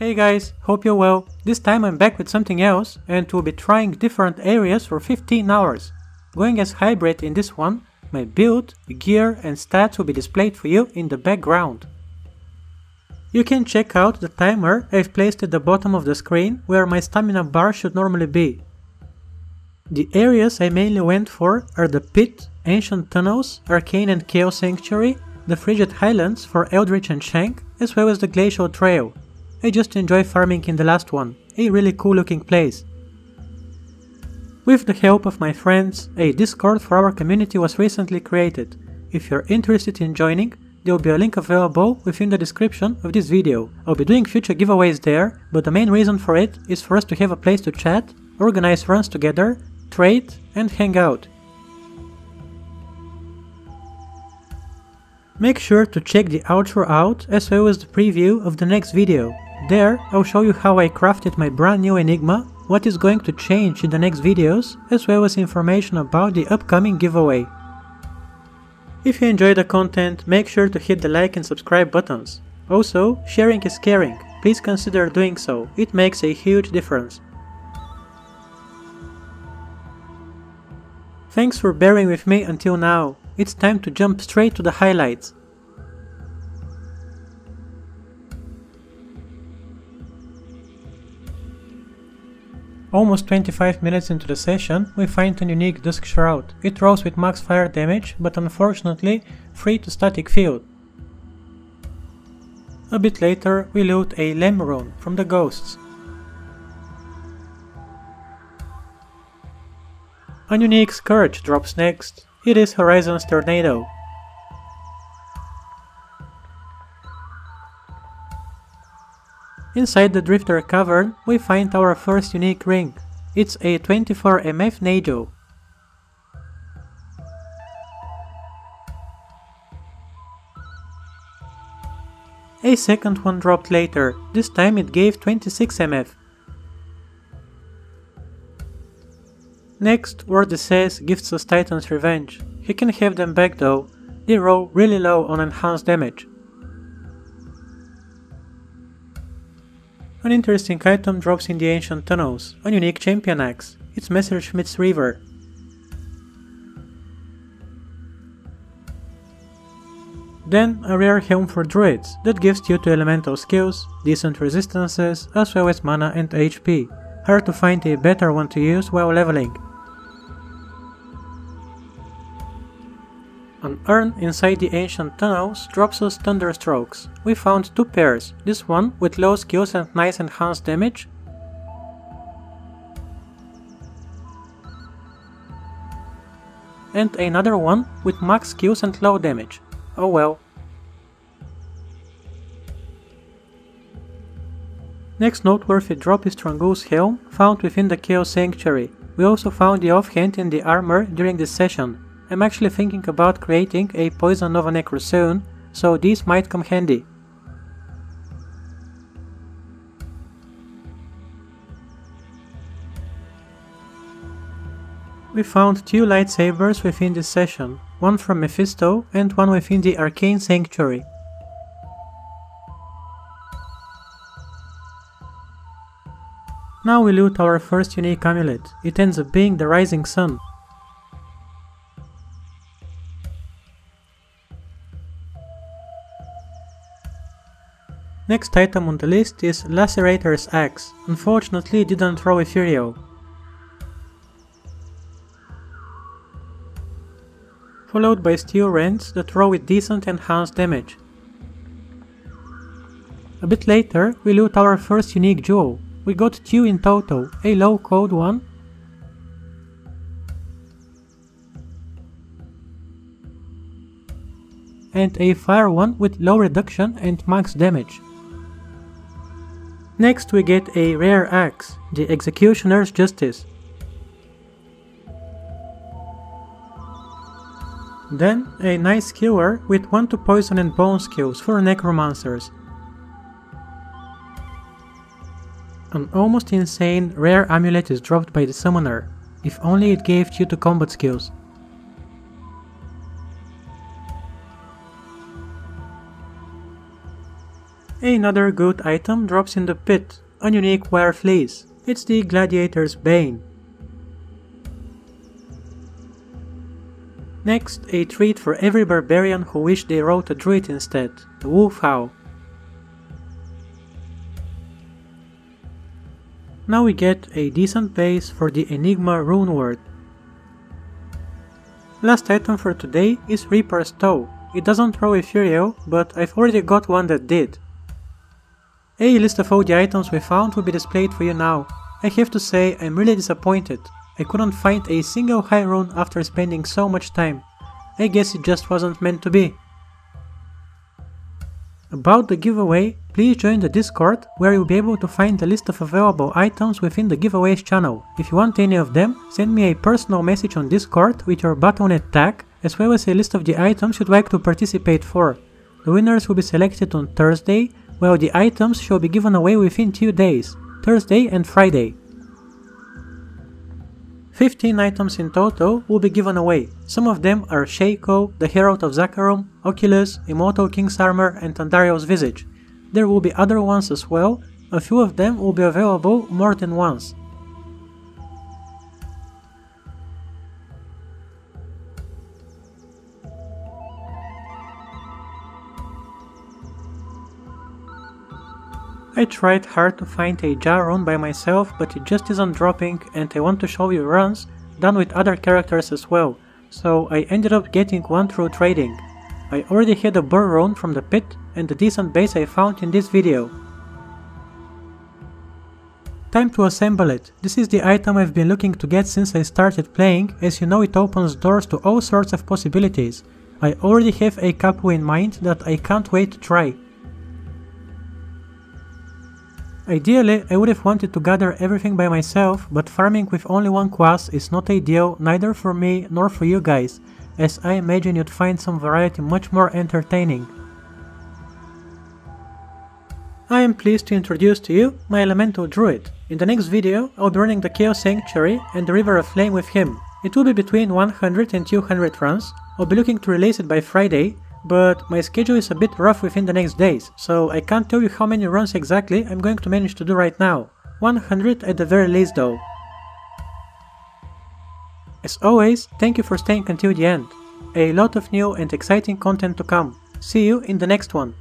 Hey guys, hope you're well. This time I'm back with something else and we'll be trying different areas for 15 hours. Going as hybrid in this one, my build, gear and stats will be displayed for you in the background. You can check out the timer I've placed at the bottom of the screen where my stamina bar should normally be. The areas I mainly went for are the Pit, Ancient Tunnels, Arcane and Chaos Sanctuary, the Frigid Highlands for Eldritch and Shenk, as well as the Glacial Trail. I just enjoy farming in the last one, a really cool looking place. With the help of my friends, a Discord for our community was recently created. If you're interested in joining, there will be a link available within the description of this video. I'll be doing future giveaways there, but the main reason for it is for us to have a place to chat, organize runs together, trade and hang out. Make sure to check the outro out as well as the preview of the next video. There, I'll show you how I crafted my brand new Enigma, what is going to change in the next videos, as well as information about the upcoming giveaway. If you enjoy the content, make sure to hit the like and subscribe buttons. Also, sharing is caring, please consider doing so, it makes a huge difference. Thanks for bearing with me until now it's time to jump straight to the highlights. Almost 25 minutes into the session, we find an unique Dusk Shroud. It rolls with max fire damage, but unfortunately free to static field. A bit later, we loot a Lem from the Ghosts. A unique Scourge drops next. It is Horizon's Tornado. Inside the Drifter Cavern, we find our first unique ring. It's a 24 MF Najo. A second one dropped later, this time it gave 26 MF. Next, Word says gifts us Titan's Revenge. He can have them back though, they roll really low on enhanced damage. An interesting item drops in the Ancient Tunnels, a unique champion axe. It's Messerschmidt's Reaver. Then a rare helm for druids that gives you two elemental skills, decent resistances, as well as mana and HP. Hard to find a better one to use while leveling. An urn inside the ancient tunnels drops us Thunderstrokes. We found two pairs, this one with low skills and nice enhanced damage, and another one with max skills and low damage. Oh well. Next noteworthy drop is Trang-Oul's Helm, found within the Chaos Sanctuary. We also found the offhand in the armor during this session. I'm actually thinking about creating a Poison Nova Necro soon, so these might come handy. We found two lightsabers within this session, one from Mephisto and one within the Arcane Sanctuary. Now we loot our first unique amulet, it ends up being the Rising Sun. Next item on the list is Lacerator's Axe, unfortunately didn't throw Ethereal. Followed by Steel Rends that throw with decent enhanced damage. A bit later, we loot our first unique jewel. We got two in total, a low code one and a fire one with low reduction and max damage. Next we get a rare axe, the Executioner's Justice. Then a nice skewer with 1 to poison and bone skills for necromancers. An almost insane rare amulet is dropped by the summoner, if only it gave 2 to combat skills. Another good item drops in the pit, a unique wire fleece. It's the Gladiator's Bane. Next, a treat for every barbarian who wished they wrote a druid instead, the Wolf Howl. Now we get a decent base for the Enigma rune word. Last item for today is Reaper's Toll. It doesn't throw a Ethereal, but I've already got one that did. A list of all the items we found will be displayed for you now. I have to say I'm really disappointed. I couldn't find a single high rune after spending so much time. I guess it just wasn't meant to be. About the giveaway, please join the Discord where you'll be able to find the list of available items within the giveaways channel. If you want any of them, send me a personal message on Discord with your Battle.net tag as well as a list of the items you'd like to participate for. The winners will be selected on Thursday, while the items shall be given away within two days, Thursday and Friday. 15 items in total will be given away. Some of them are Shako, the Herald of Zakarum, Oculus, Immortal King's Armor and Andariel's Visage. There will be other ones as well, a few of them will be available more than once. I tried hard to find a Jah rune by myself but it just isn't dropping and I want to show you runs done with other characters as well, so I ended up getting one through trading. I already had a Ber rune from the pit and a decent base I found in this video. Time to assemble it. This is the item I've been looking to get since I started playing, as you know it opens doors to all sorts of possibilities. I already have a couple in mind that I can't wait to try. Ideally, I would have wanted to gather everything by myself, but farming with only one class is not ideal neither for me nor for you guys, as I imagine you'd find some variety much more entertaining. I am pleased to introduce to you my Elemental Druid. In the next video, I'll be running the Chaos Sanctuary and the River of Flame with him. It will be between 100 and 200 runs, I'll be looking to release it by Friday, but my schedule is a bit rough within the next days, so I can't tell you how many runs exactly I'm going to manage to do right now. 100 at the very least though. As always, thank you for staying until the end. A lot of new and exciting content to come. See you in the next one.